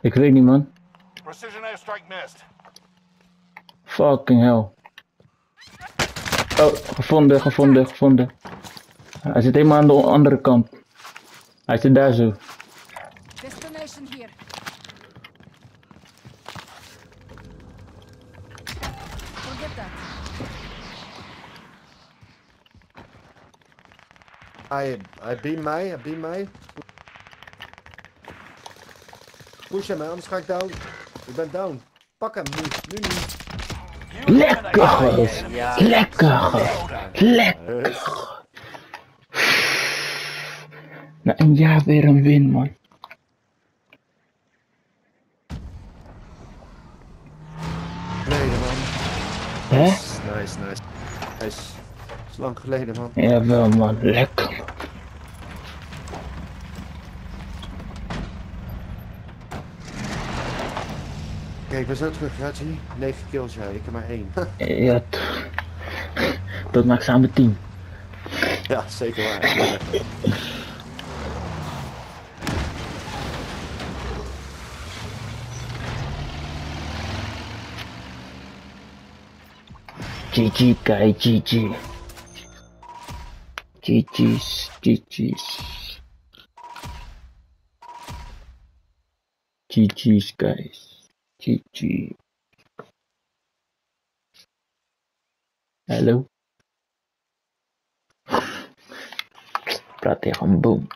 Ik weet niet, man. Precision airstrike missed. Fucking hell. Oh, gevonden, gevonden, gevonden. Hij zit helemaal aan de andere kant. Hij zit daar zo. Destination here. Forget that. Hij, hij beam mij, hij beam mij. Push hem, hè, anders ga ik down. Ik ben down. Pak hem nu, nu niet. Lekker, gast. Lekker, gast. Lekker. Na een jaar weer een win, man. Geleden, man. Hè? Nice, nice. Hij is, is lang geleden, man. Jawel, man. Lekker, man. Kijk, ik ben zo terug, zie 9 kills, jij. Ik heb maar één. Ja, t- dat maakt samen 10. ja, zeker waar. GG, guy, GG. GG's, GG's. GG's, guys. Gigi. Hello. Brate boom.